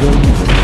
going